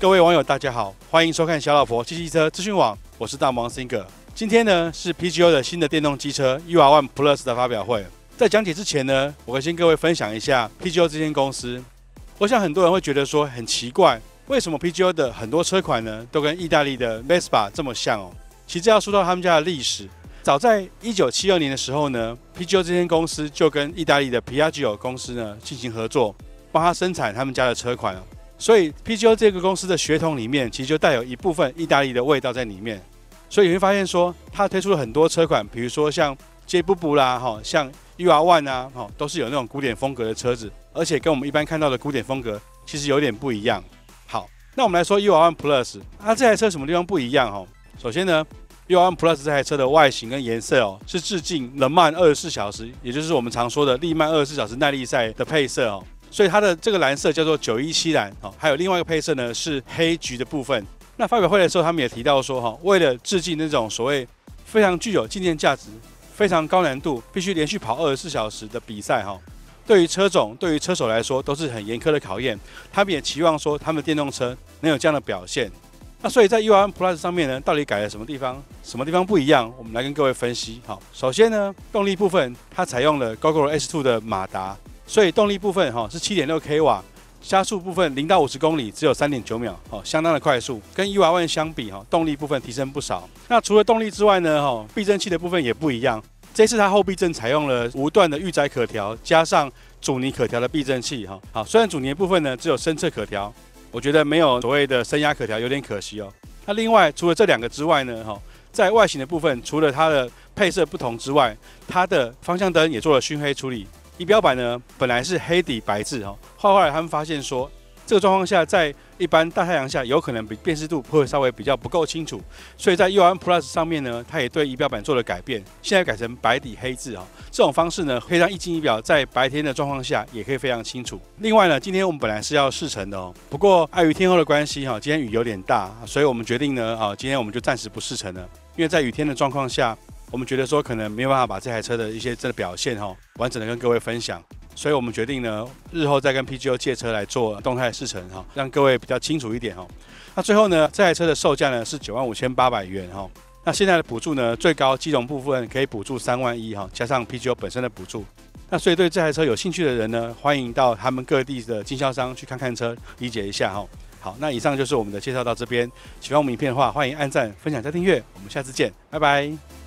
各位网友，大家好，欢迎收看小老婆汽汽车资讯网，我是大魔王 Singer。今天呢是 PGO 的新的电动机车 UR One Plus 的发表会。在讲解之前呢，我会先各位分享一下 PGO 这间公司。我想很多人会觉得说很奇怪，为什么 PGO 的很多车款呢都跟意大利的 Vespa 这么像哦？其实要说到他们家的历史，早在一九七二年的时候呢，PGO 这间公司就跟意大利的 Piaggio 公司呢进行合作，帮他生产他们家的车款。所以 PGO 这个公司的血统里面，其实就带有一部分意大利的味道在里面。所以你会发现说，它推出了很多车款，比如说像 J 布布啦，哈，像 UR One 啊，哈，都是有那种古典风格的车子，而且跟我们一般看到的古典风格其实有点不一样。好，那我们来说 UR One Plus，它这台车什么地方不一样？哈，首先呢，UR One Plus 这台车的外形跟颜色哦，是致敬冷曼二十四小时，也就是我们常说的利曼二十四小时耐力赛的配色哦。所以它的这个蓝色叫做九一七蓝，哦，还有另外一个配色呢是黑橘的部分。那发表会的时候，他们也提到说，哈，为了致敬那种所谓非常具有纪念价值、非常高难度、必须连续跑二十四小时的比赛，哈，对于车种、对于车手来说都是很严苛的考验。他们也期望说，他们的电动车能有这样的表现。那所以在 UR Plus 上面呢，到底改了什么地方？什么地方不一样？我们来跟各位分析。好，首先呢，动力部分它采用了 Gogoro S2 的马达。所以动力部分哈是七点六 k 瓦，加速部分零到五十公里只有三点九秒，哦，相当的快速，跟 UR One 相比哈，动力部分提升不少。那除了动力之外呢，哈，避震器的部分也不一样。这次它后避震采用了无段的预载可调，加上阻尼可调的避震器，哈，好，虽然阻尼部分呢只有深侧可调，我觉得没有所谓的升压可调，有点可惜哦。那另外除了这两个之外呢，哈，在外形的部分，除了它的配色不同之外，它的方向灯也做了熏黑处理。仪表板呢，本来是黑底白字哈，后来他们发现说，这个状况下在一般大太阳下有可能比辨识度会稍微比较不够清楚，所以在 U1 Plus 上面呢，它也对仪表板做了改变，现在改成白底黑字哈，这种方式呢，可以让液晶仪表在白天的状况下也可以非常清楚。另外呢，今天我们本来是要试乘的哦，不过碍于天后的关系哈，今天雨有点大，所以我们决定呢，啊，今天我们就暂时不试乘了，因为在雨天的状况下。我们觉得说可能没有办法把这台车的一些真的表现哈完整的跟各位分享，所以我们决定呢日后再跟 PGO 借车来做动态试乘哈，让各位比较清楚一点哈。那最后呢这台车的售价呢是九万五千八百元哈，那现在的补助呢最高基隆部分可以补助三万一哈，加上 PGO 本身的补助。那所以对这台车有兴趣的人呢，欢迎到他们各地的经销商去看看车，理解一下哈。好，那以上就是我们的介绍到这边，喜欢我们影片的话，欢迎按赞、分享加订阅，我们下次见，拜拜。